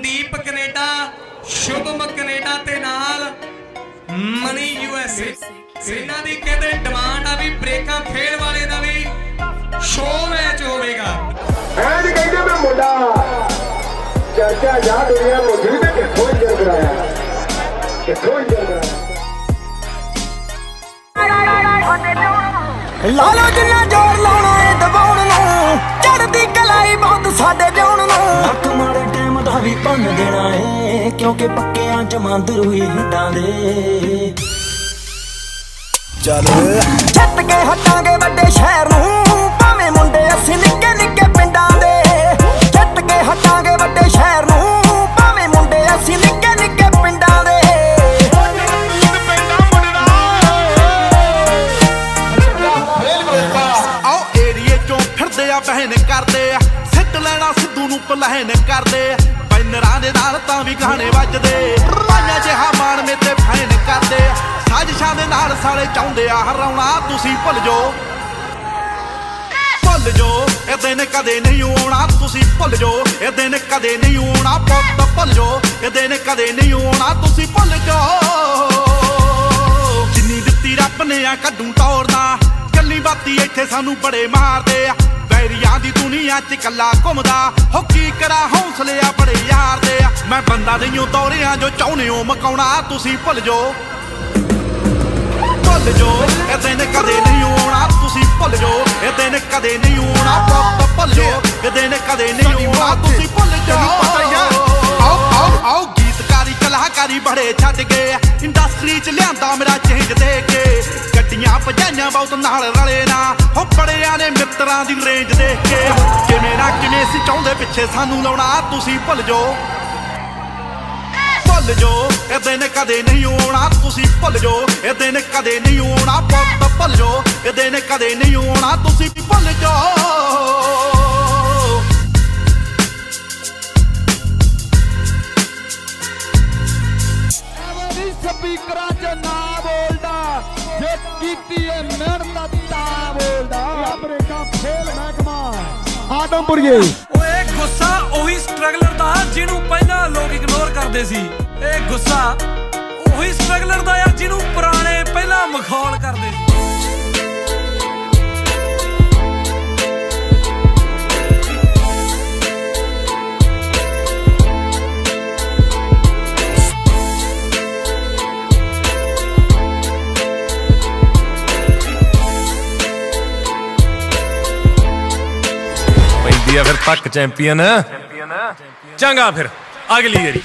ਦੀਪ Canada Shubham Canada ਤੇ ਨਾਲ money U S A. ਇਹਨਾਂ ਦੀ ਕਹਿੰਦੇ ਡਿਮਾਂਡ ਆ ਵੀ ਬ੍ਰੇਕਾਂ ਫੇਲ ਵਾਲੇ ਦਾ ਵੀ ਸ਼ੋਅ ਮੈਚ ਹੋਵੇਗਾ। ਐਂ ਕਹਿੰਦੇ ਮੈਂ ਮੁੰਡਾ। ਚਾਚਾ ਜਾ ਦੁਨੀਆ ਮੁੱਢੀ ਤੇ ਕਿੱਥੋਂ ਇੰਜਰ ਕਰਾਇਆ। ਕਿੱਥੋਂ ਇੰਜਰ ਕਰਾਇਆ। ਲਾ ਲੋ ਜਿੰਨਾ ਜ਼ੋਰ ਏ ਕਿਉਂਕਿ ਪੱਕਿਆਂ ਚ ਮੰਦਰ ਹੋਈ ਹਿੱਡਾਂ ਦੇ। ਚੱਲ। ਛੱਤ ਕੇ ਹਟਾਂਗੇ ਵੱਡੇ ਸ਼ਹਿਰ ਨੂੰ ਭਾਵੇਂ ਮੁੰਡੇ ਅਸੀਂ ਨਿੱਕੇ ਨਿੱਕੇ ਪਿੰਡਾਂ ਦੇ। ਛੱਤ ਕੇ ਹਟਾਂਗੇ ਵੱਡੇ ਸ਼ਹਿਰ ਨੂੰ ਭਾਵੇਂ ਮੁੰਡੇ ਅਸੀਂ ਨਿੱਕੇ ਨਿੱਕੇ ਪਿੰਡਾਂ ਦੇ। ਆਓ ਏਰੀਏ ਚੋਂ ਫਿਰਦੇ ਆ ਬਹਿਨ ਕਰਦੇ ਆ। ਸਿੱਟ ਲੈਣਾ ਸਿੱਧੂ ਨੂੰ ਪਲਹਿਨ ਕਰਦੇ ਆ। ਬੈਨਰਾਂ ਦੇ ਨਾਲ ਤਾਂ ਵੀ ਗਾਣੇ ਵੱਜਦੇ। ਪਾਈਆਂ ਜਿਹਾ ਮਾਣ ਮੇਤੇ ਫੈਨ ਕਰਦੇ। ਸਾਜ਼ਿਸ਼ਾਂ ਦੇ ਨਾਲ ਸਾਲੇ ਚਾਹੁੰਦੇ ਆ, ਹਰਾਉਣਾ ਤੁਸੀਂ ਭੁੱਲ ਜੋ ਭੁੱਲ ਜੋ ਇਹ ਦਿਨ ਕਦੇ ਨਹੀਂ ਆਉਣਾ, ਤੁਸੀਂ ਭੁੱਲ ਜੋ ਇਹ ਦਿਨ ਕਦੇ ਨਹੀਂ ਆਉਣਾ, ਪੁੱਤ, ਭੁੱਲ ਜੋ ਇਹ ਦਿਨ ਕਦੇ ਨਹੀਂ ਆਉਣਾ, ਤੁਸੀਂ ਭੁੱਲ ਜੋ ਜਿੰਨੀ ਦਿੱਤੀ ਰੱਬ ਨੇ ਆ, ਕੱਢੂ ਤੋੜਨਾ ਕੱਲੀ ਬਾਤੀ ਇੱਥੇ ਸਾਨੂੰ ਬੜੇ ਮਾਰਦੇ ਆ। ਵੈਰੀਆਂ ਦੀ ਦੁਨੀਆ 'ਚ ਕੱਲਾ ਘੁੰਮਦਾ। ਹੋ ਕੀ ਕਰਾਂ ਹੌਸਲੇ ਆ ਬੜੇ ਯਾਰ ਦੇ ਆ। ਮੈਂ ਬੰਦਾ ਨਹੀਂ ਤੋਰਿਆਂ ਜੋ ਚਾਹੁੰਦੇ ਹੋ ਮਕਾਉਣਾ ਤੁਸੀਂ ਭੁੱਲ ਜੋ ਭੁੱਲ ਜੋ ਇਹ ਦਿਨ ਕਦੇ ਨਹੀਂ ਆਉਣਾ ਤੁਸੀਂ ਭੁੱਲ ਜੋ ਇਹ ਦਿਨ ਕਦੇ ਨਹੀਂ ਆਉਣਾ ਪੁੱਤ ਭੁੱਲ ਜੋ ਇਹ ਦਿਨ ਕਦੇ ਨਹੀਂ ਆਉਣਾ ਤੁਸੀਂ ਭੁੱਲ ਜੋ ਆਓ ਆਓ ਆਓ ਗੀਤਕਾਰੀ ਕਲਾਕਾਰੀ ਬੜੇ ਛੱਡ ਗਏ। ਇੰਡਸਟਰੀ ਚ ਲਿਆਂਦਾ ਮੇਰਾ ਚੇਂਜ ਦੇ ਕੇ ਭਜਾਈਆਂ ਬਹੁਤ ਨਾਲ ਰਲੇ ਨਾ। ਹੋ ਬੜਿਆਂ ਨੇ ਮਿੱਤਰਾਂ ਦੀ ਰੇਂਜ ਦੇਖ ਕੇ। ਕਿਵੇਂ ਨਾ ਕਿਵੇਂ ਸੀ ਚਾਹੁੰਦੇ ਪਿੱਛੇ ਸਾਨੂੰ ਲਾਉਣਾ, ਤੁਸੀਂ ਭੁੱਲ ਜੋ ਭੁੱਲ ਜੋ ਇਹ ਦਿਨ ਕਦੇ ਨਹੀਂ ਆਉਣਾ, ਤੁਸੀਂ ਭੁੱਲ ਜੋ ਇਹ ਦਿਨ ਕਦੇ ਨਹੀਂ ਆਉਣਾ, ਪੁੱਤ ਭੁੱਲ ਜੋ ਇਹ ਦਿਨ ਕਦੇ ਨਹੀਂ ਆਉਣਾ, ਤੁਸੀਂ ਭੁੱਲ ਜੋ ਨਹੀਂ ਕੀਤੀ ਏ ਮਿਹਨਤ ਤਾਂ ਬੋਲਦਾ। ਬ੍ਰੇਕਾਂ ਫੇਲ ਮਹਿਕਮਾ। ਆਦਮਪੁਰੀਏ। ਓਏ ਗੁੱਸਾ ਉਹੀ ਸਟਰਗਲਰ ਦਾ ਜਿਹਨੂੰ ਪਹਿਲਾਂ ਲੋਕ ਇਗਨੋਰ ਕਰਦੇ ਸੀ। ਇਹ ਗੁੱਸਾ ਉਹੀ ਸਟਰਗਲਰ ਦਾ ਯਾਰ ਜਿਹਨੂੰ ਪੁਰਾਣੇ ਪਹਿਲਾਂ ਮਖੌਲ ਕਰਦੇ ਸੀ ਫਿਰ ਪੱਕ ਚੈਂਪੀਅਨ ਚੰਗਾ ਫਿਰ ਅਗਲੀ ਵਾਰੀ।